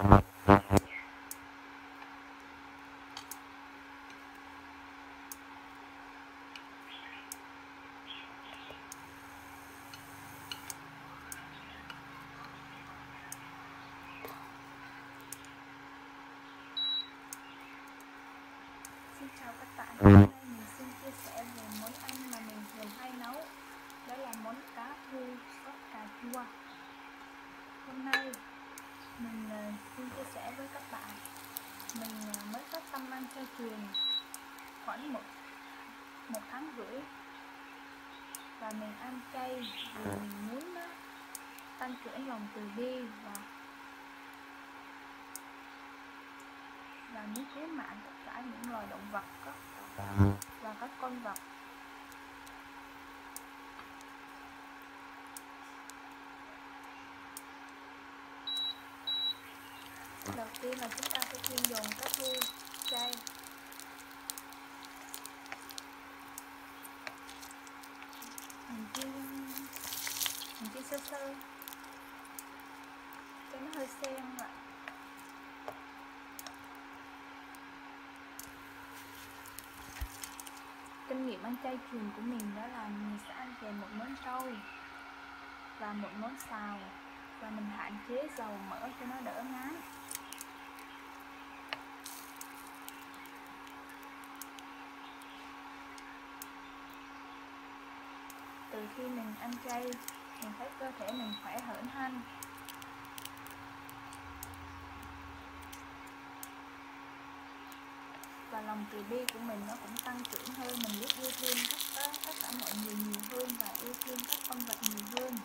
Xin chào các bạn, Mình ờ, mới có tâm ăn chay truyền khoảng một, một tháng rưỡi. Và mình ăn chay vì mình muốn đó, tăng trưởng lòng từ bi và và muốn cứu mạng tất cả những loài động vật đó, và các con vật. Đầu tiên là chúng ta sẽ chuyên dùng cá thu chay. Mình chiên mình chiên sơ sơ. Cho nó hơi sen lại kinh nghiệm ăn chay truyền của mình đó là mình sẽ ăn kèm một món trâu và một món xào và mình hạn chế dầu mỡ cho nó đỡ ngán. Khi mình ăn chay mình thấy cơ thể mình khỏe hởn hanh và lòng từ bi của mình nó cũng tăng trưởng hơn mình biết yêu thương tất cả, tất cả mọi người nhiều hơn và yêu thương các con vật nhiều hơn.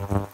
Mm-hmm.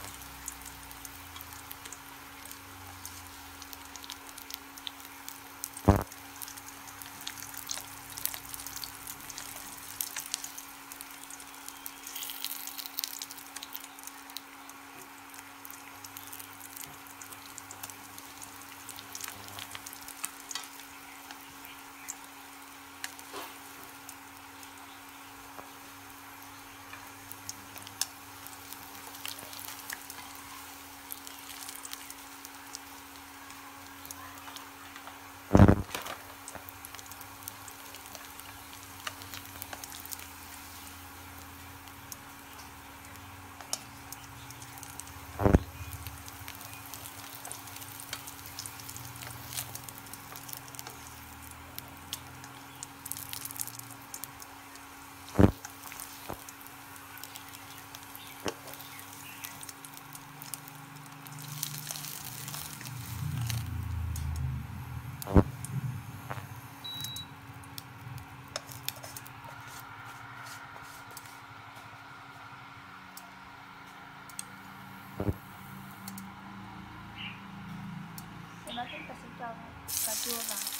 cho cà chua vào mình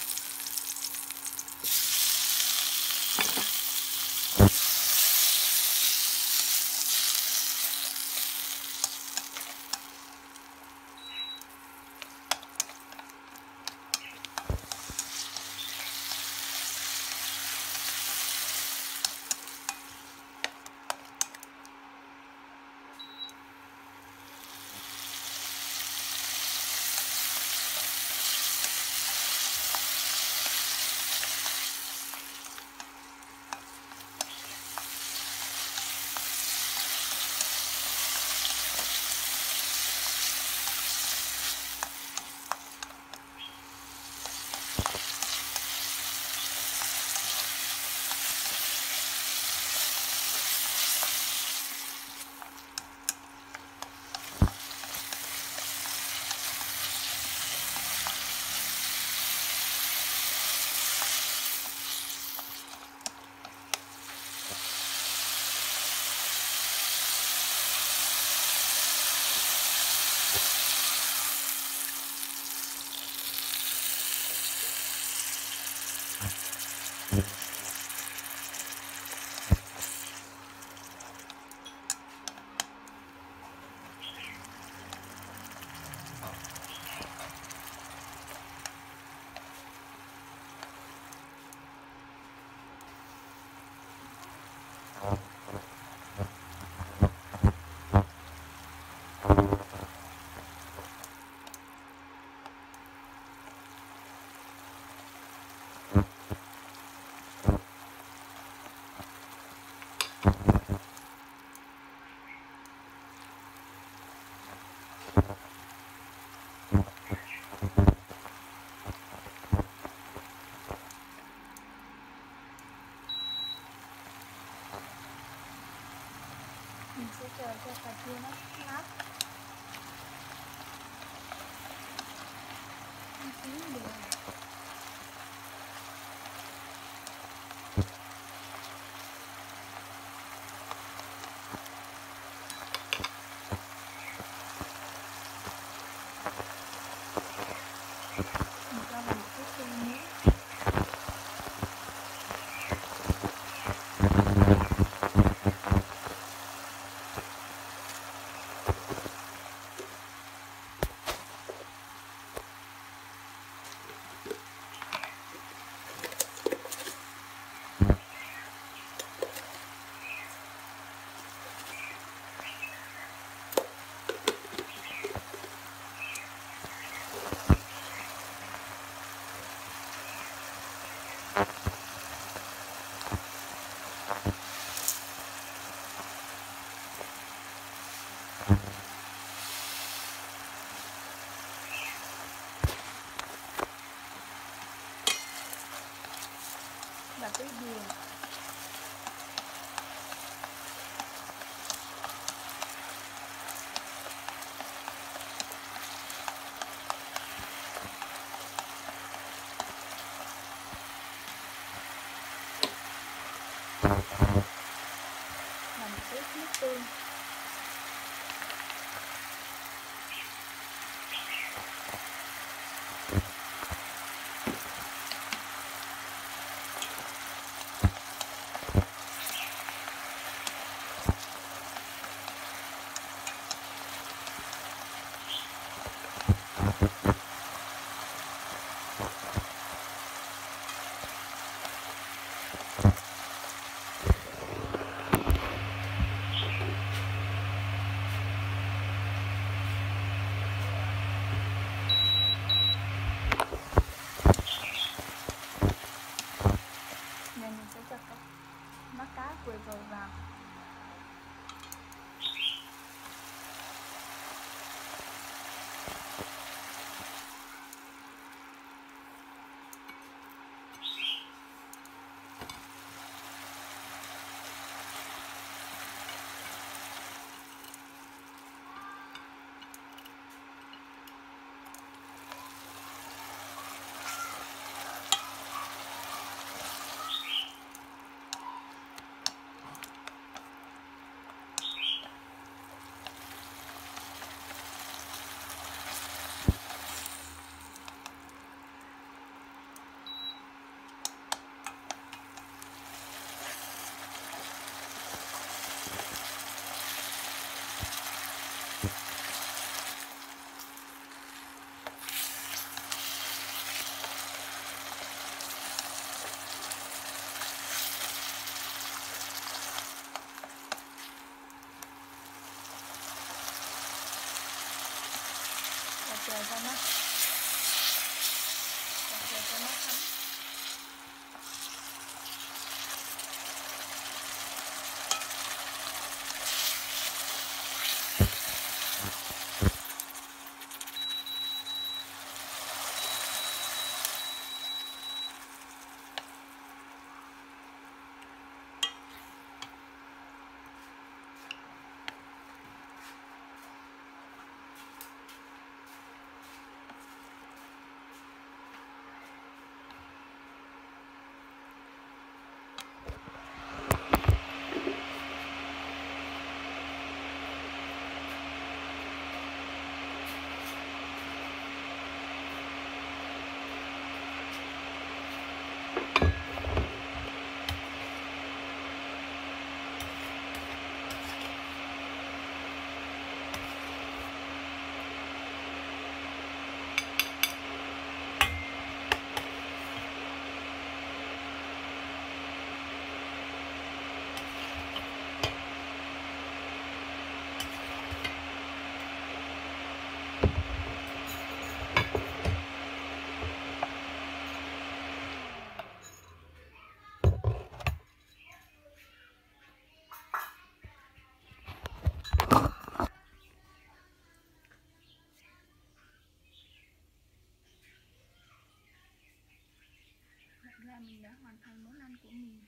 mình đã hoàn thành món ăn của mình.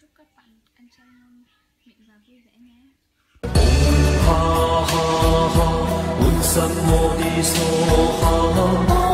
Chúc các bạn ăn chay ngon miệng và vui vẻ nhé. Ha ha ha